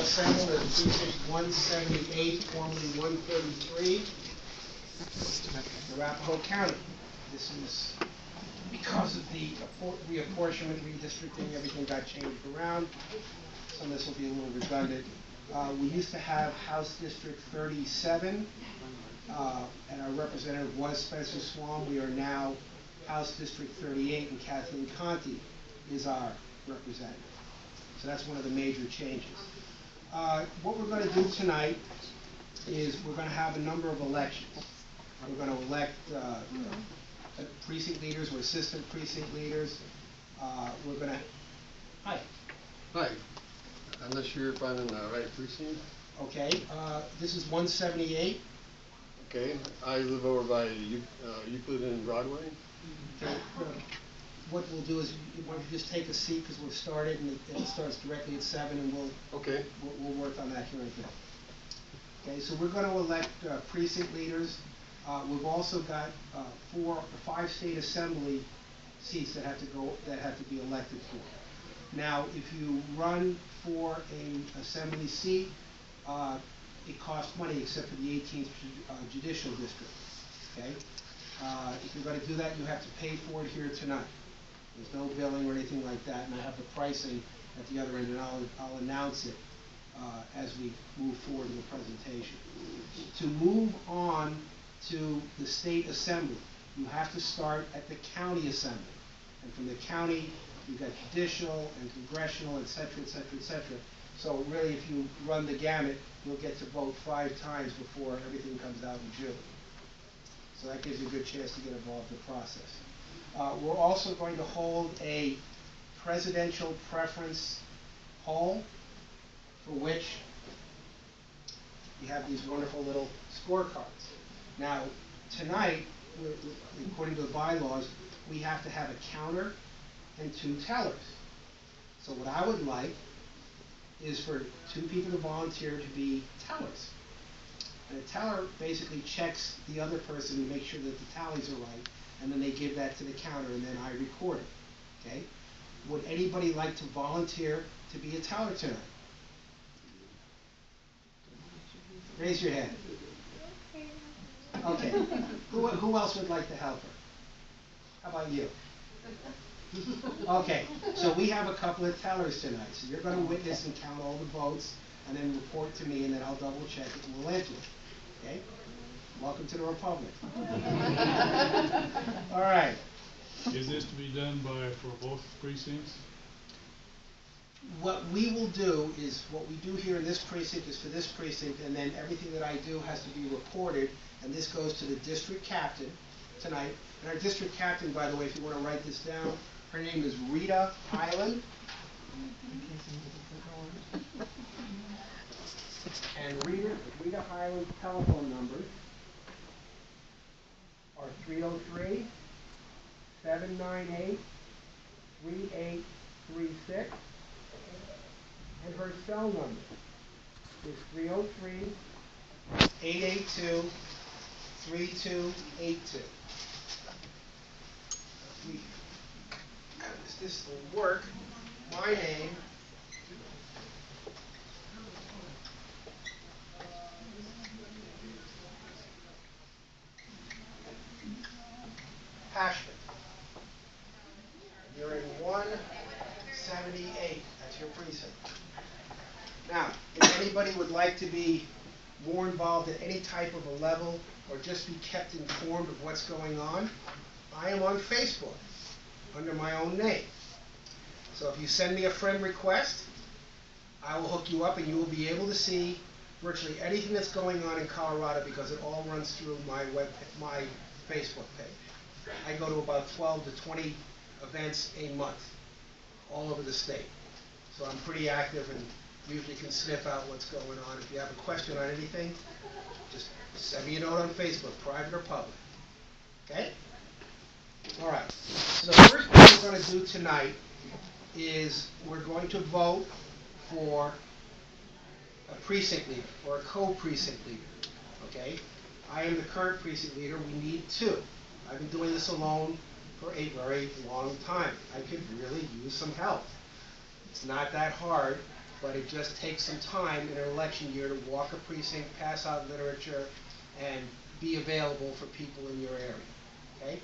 assembled at precinct one seventy-eight, formerly one thirty-three, Arapahoe County. This is because of the reapportionment, redistricting, everything got changed around. Some of this will be a little redundant. Uh, we used to have House District thirty-seven, uh, and our representative was Spencer Swalm. We are now House District thirty-eight, and Kathleen Conti is our representative. So that's one of the major changes. Uh, what we're gonna do tonight is we're gonna have a number of elections. We're gonna elect, uh, uh, precinct leaders or assistant precinct leaders. Uh, we're gonna, hi, Hi, I'm not sure if I'm in the right precinct. okay, uh, this is one seventy-eight. Okay, I live over by uh, Euclid and Broadway. What we'll do is, why don't you just take a seat, because we've started, and it, it starts directly at seven, and we'll, Okay, we'll, we'll work on that here in a bit. Okay, so we're gonna elect uh, precinct leaders. Uh, we've also got, uh, four, five state assembly seats that have to go, that have to be elected for. Now, if you run for a assembly seat, uh, it costs money except for the eighteenth judicial district, okay? Uh, if you're gonna do that, you have to pay for it here tonight. There's no billing or anything like that, and I have the pricing at the other end, and I'll, I'll announce it, uh, as we move forward in the presentation. To move on to the state assembly, you have to start at the county assembly. And from the county, you've got judicial and congressional, et cetera, et cetera, et cetera. So really, if you run the gamut, you'll get to vote five times before everything comes out in June. So that gives you a good chance to get involved in the process. Uh, we're also going to hold a presidential preference poll for which we have these wonderful little scorecards. Now, tonight, according to the bylaws, we have to have a counter and two tellers. So what I would like is for two people to volunteer to be tellers. And a teller basically checks the other person to make sure that the tallies are right, and then they give that to the counter, and then I record it, okay? Would anybody like to volunteer to be a teller tonight? Raise your hand. Okay, who, who else would like to help her? How about you? Okay, so we have a couple of tellers tonight, so you're gonna witness and count all the votes, and then report to me, and then I'll double check it, and we'll enter it, okay? Welcome to the Republic. All right, Is this to be done by, for both precincts? what we will do is, what we do here in this precinct is for this precinct, and then everything that I do has to be recorded, and this goes to the district captain tonight. And our district captain, by the way, if you wanna write this down, her name is Rita Highland. And Rita, Rita Highland's telephone numbers are three oh three, seven nine eight, three eight three six. And her cell number is three oh three, eight eight two, three two eight two. We, as this will work, my name 78. That's your precinct. Now, if anybody would like to be more involved at any type of a level or just be kept informed of what's going on, I am on Facebook under my own name. So if you send me a friend request, I will hook you up and you will be able to see virtually anything that's going on in Colorado because it all runs through my web my Facebook page. I go to about 12 to 20 events a month all over the state. So I'm pretty active and usually can sniff out what's going on. If you have a question on anything, just send me a note on Facebook, private or public. Okay? All right. So the first thing we're gonna do tonight is we're going to vote for a precinct leader or a co-precinct leader, okay? I am the current precinct leader, we need two. I've been doing this alone for a very long time. I could really use some help. It's not that hard but it just takes some time in an election year to walk a precinct, pass out literature, and be available for people in your area, okay?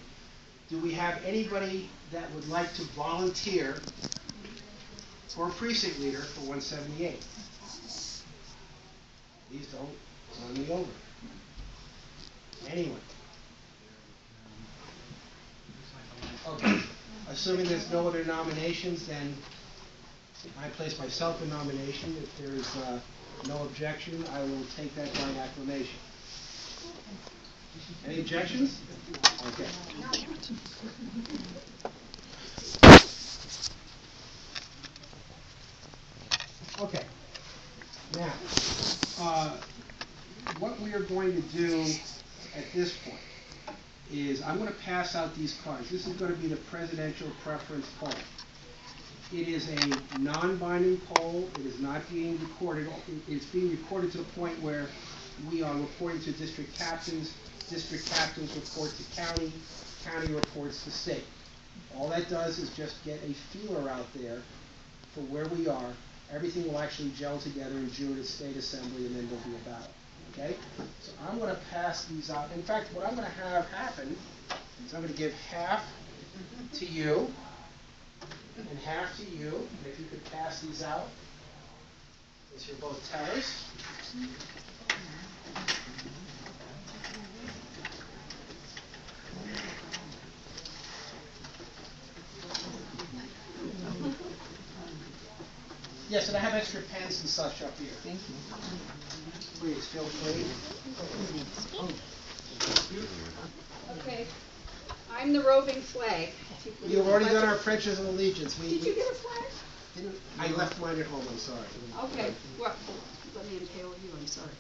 Do we have anybody that would like to volunteer for a precinct leader for one seventy-eight? Please don't run me over. Anyone? Okay, assuming there's no other nominations, then I place myself in nomination. If there's, uh, no objection, I will take that by acclamation. Any objections? Okay. Okay. Now, uh, what we are going to do at this point is, I'm gonna pass out these cards. This is gonna be the presidential preference poll. It is a non-binding poll, it is not being recorded, it's being recorded to the point where we are reporting to district captains, district captains report to county, county reports to state. All that does is just get a feeler out there for where we are. Everything will actually gel together in June at state assembly, and then there'll be a ballot, okay? So I'm gonna pass these out, in fact, what I'm gonna have happen is I'm gonna give half to you, and half to you, and if you could pass these out, since you're both tellers. Yes, and I have extra pens and such up here. Thank you. Please, feel free. Okay, I'm the roving flag. You could- You've already done our pledges of allegiance, we, Did you get a flag? didn't, I left mine at home, I'm sorry. Okay, well, let me impale you, I'm sorry.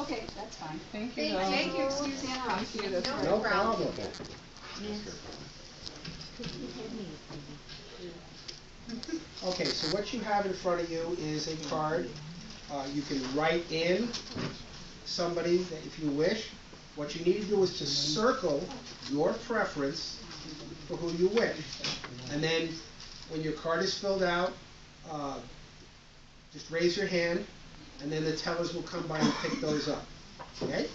Okay, that's fine. Thank you. Thank thank you, excuse me, I'm Thank you, that's No great. No problem. Okay, so what you have in front of you is a card. Uh, you can write in somebody that if you wish. What you need to do is to circle your preference for who you wish. And then, when your card is filled out, uh, just raise your hand, and then the tellers will come by and pick those up. Okay?